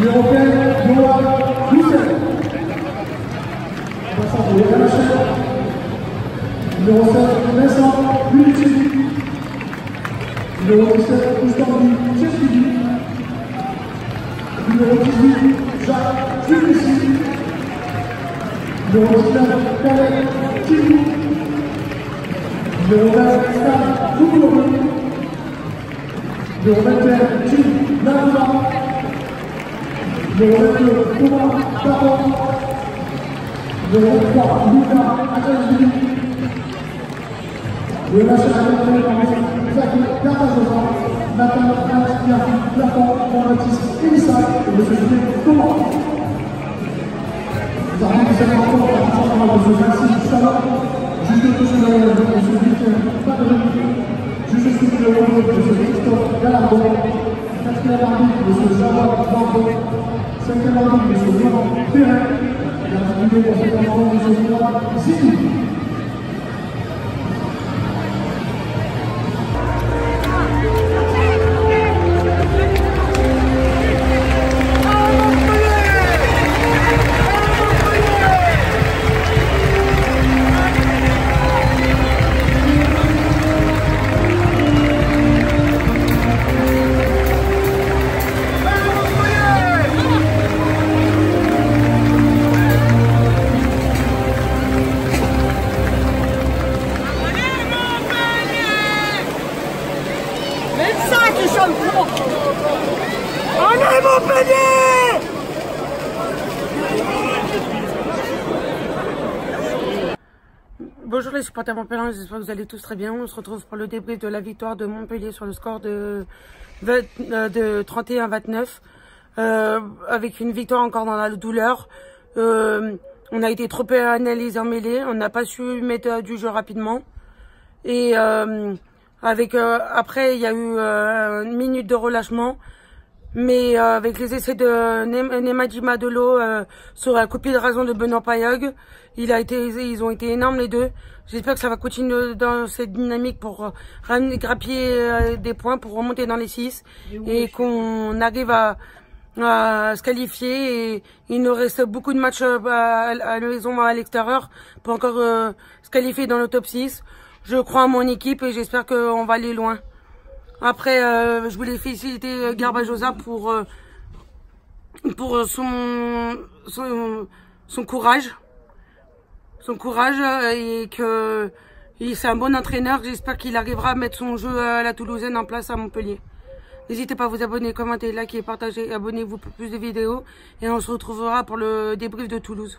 Numéro 15, Johan Roussel. Passant pour. Numéro 7, Vincent Bulletti. Numéro 17, Constantin Cheskidi. Numéro 18, Jacques. Numéro 19, Khaled Chibou. Numéro 20, Stan Foukourou. Numéro 21, Jim Lanouma. Numéro 22, Thomas Baron. Numéro 3, Lucas Akazuli. Le national de Zaki Katazosa, Nathan Anastiafi Plafond, Jean-Baptiste Elissa et M. Julien Thomas. Nous avons de M. Salon, juge de. Cinquième arbitre M. Laurent Perrin, et l'arbitre pour cette rencontre M. Mourad Zidou. Bonjour les supporters Montpellier, j'espère que vous allez tous très bien. On se retrouve pour le débrief de la victoire de Montpellier sur le score de, 20 euh, 31-29. Euh, avec une victoire encore dans la douleur. Euh, on a été trop peu analysé en mêlée, on n'a pas su mettre du jeu rapidement. Et avec euh, après il y a eu euh, une minute de relâchement. Mais euh, avec les essais de Nem- Nemadi Madolo euh, sur la copie de raison de Benoît Payog, il a été, ils ont été énormes les deux. J'espère que ça va continuer dans cette dynamique pour euh, ramener, grappiller euh, des points pour remonter dans les six et qu'on arrive à, à se qualifier. Et il nous reste beaucoup de matchs à, à à l'extérieur pour encore euh, se qualifier dans le top 6. Je crois en mon équipe et j'espère qu'on va aller loin. Après, euh, je voulais féliciter euh, Garbajosa pour euh, pour son, son courage, son courage et que c'est un bon entraîneur. J'espère qu'il arrivera à mettre son jeu à la Toulousaine en place à Montpellier. N'hésitez pas à vous abonner, commenter, liker, partager, abonnez-vous pour plus de vidéos et on se retrouvera pour le débrief de Toulouse.